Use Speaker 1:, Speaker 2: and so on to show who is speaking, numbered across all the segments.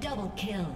Speaker 1: Double kill.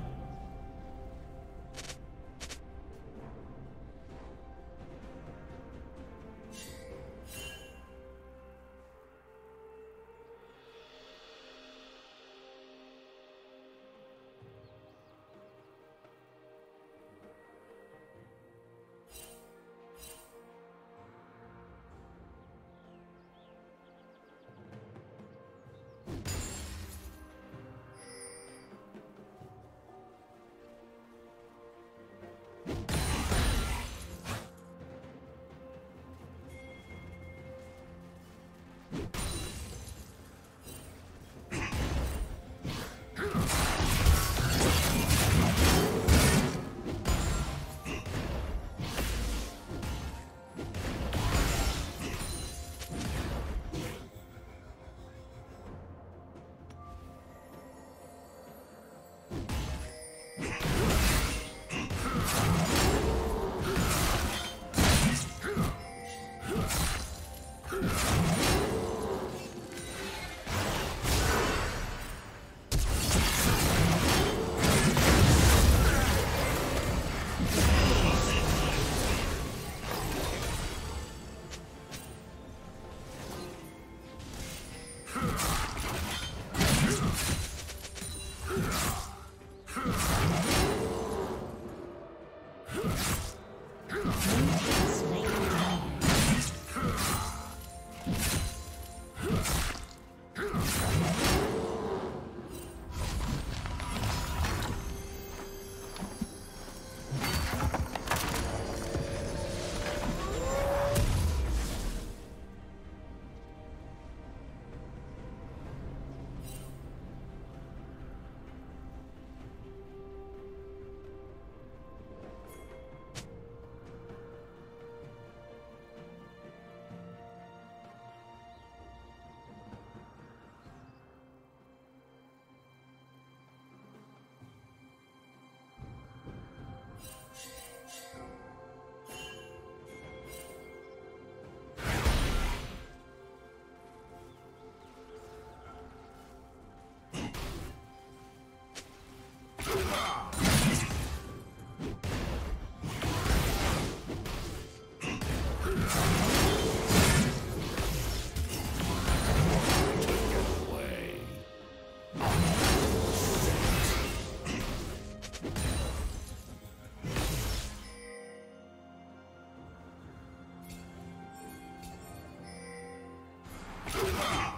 Speaker 1: Ah!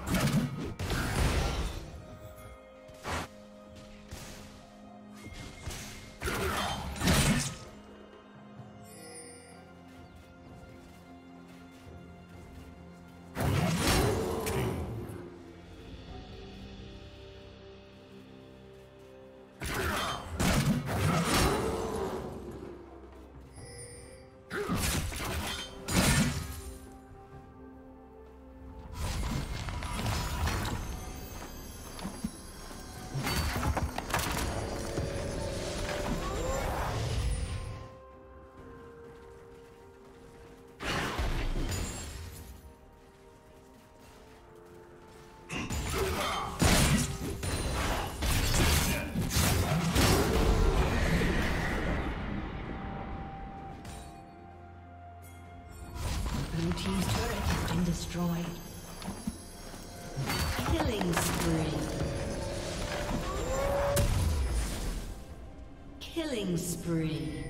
Speaker 1: Spree.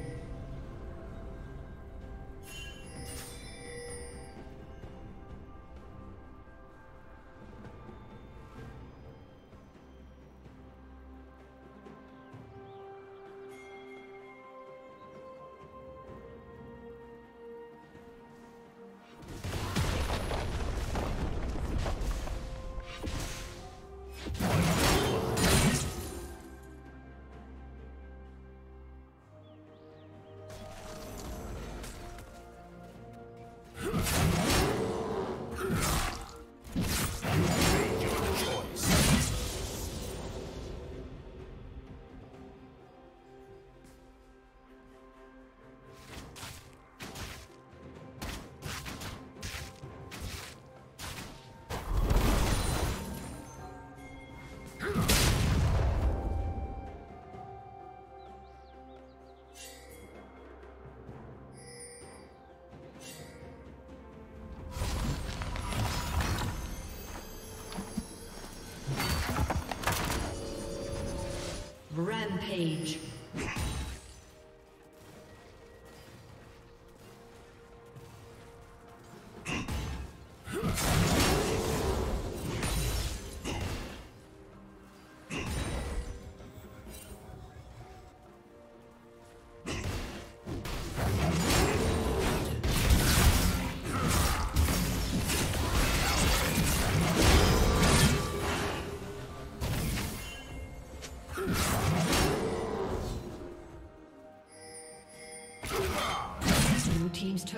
Speaker 1: Rampage.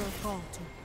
Speaker 2: Never falter.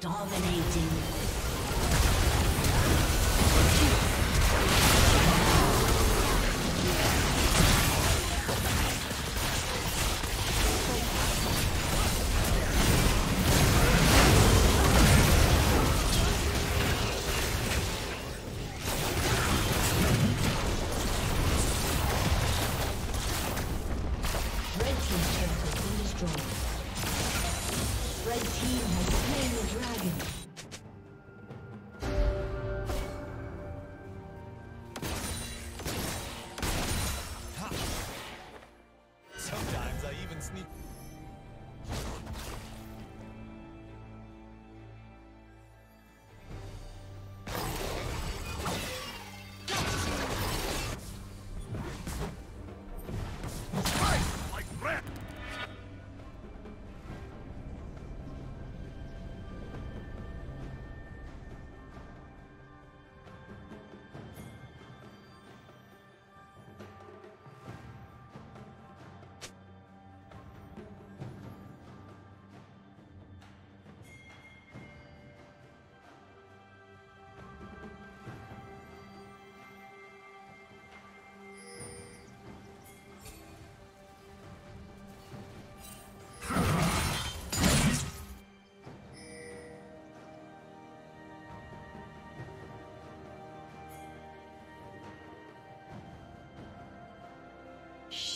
Speaker 2: Dominating.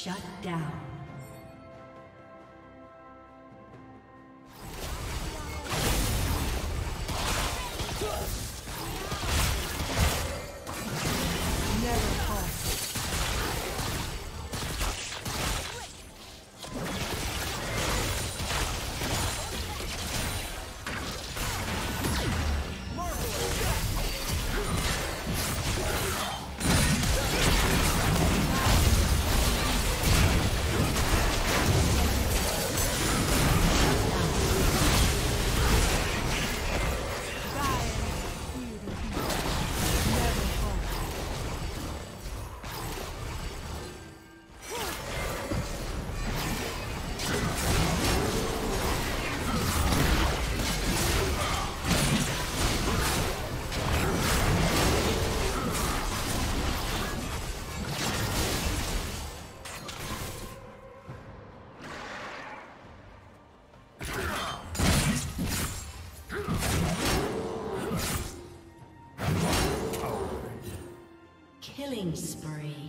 Speaker 2: Shut down. Killing spree.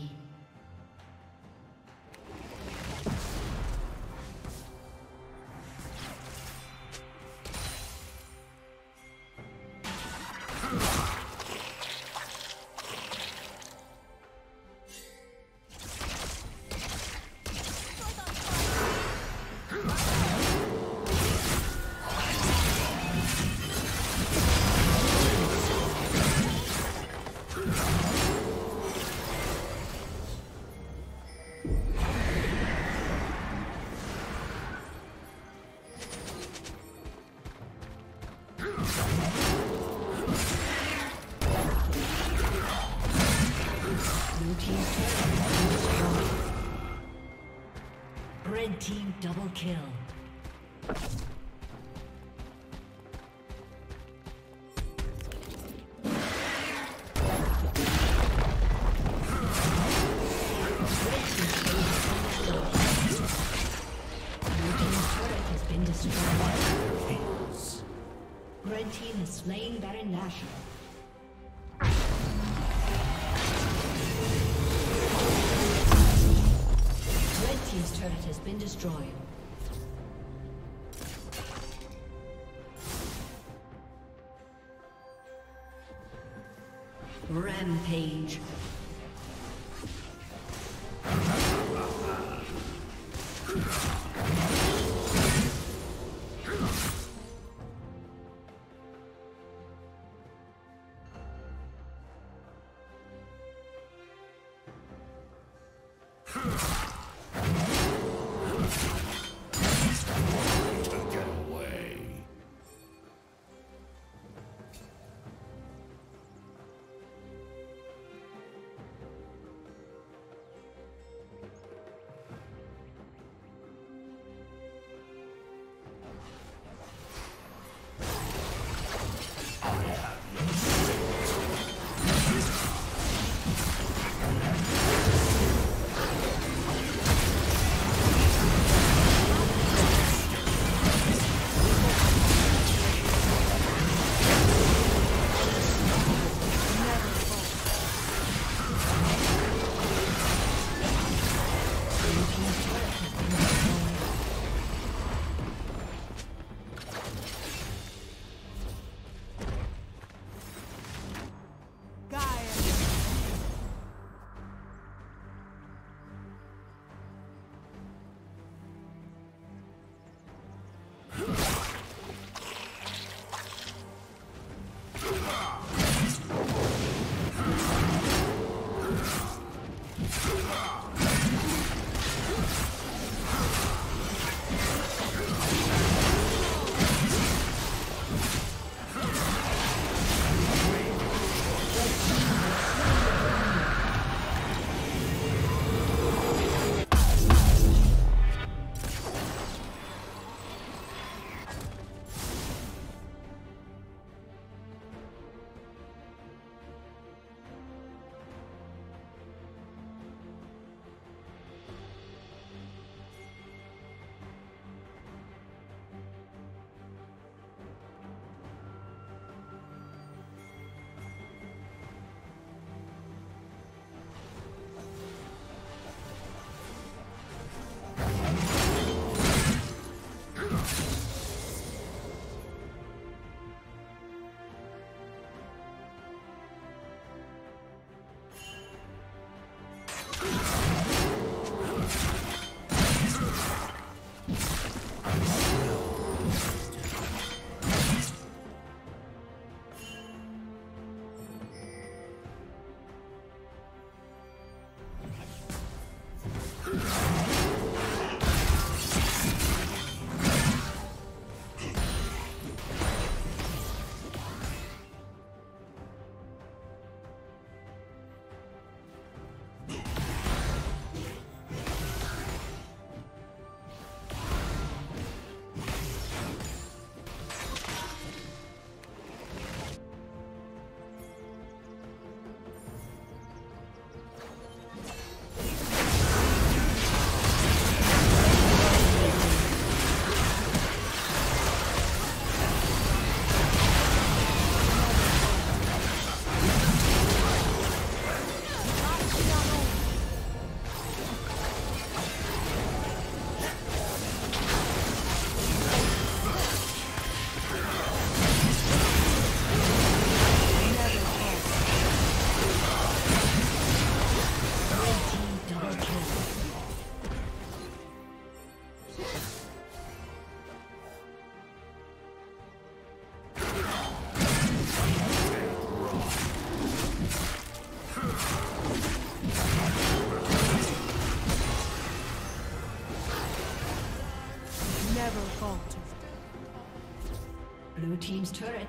Speaker 2: team's turret has been. Red team double kill.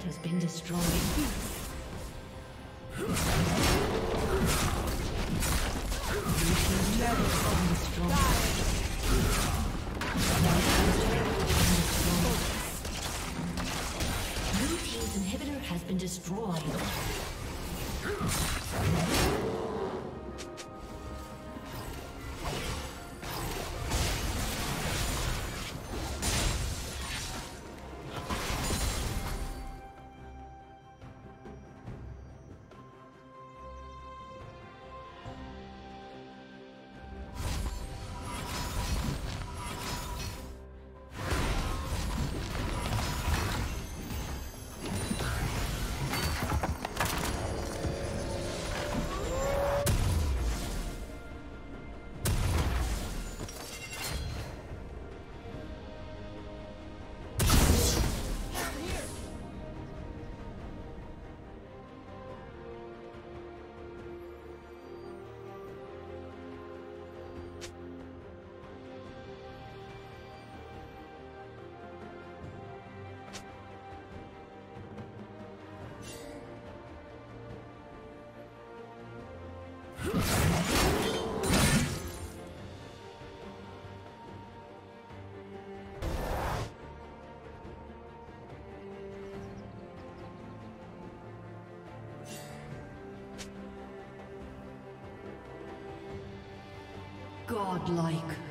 Speaker 2: has been destroyed. Team's inhibitor has been destroyed. Godlike.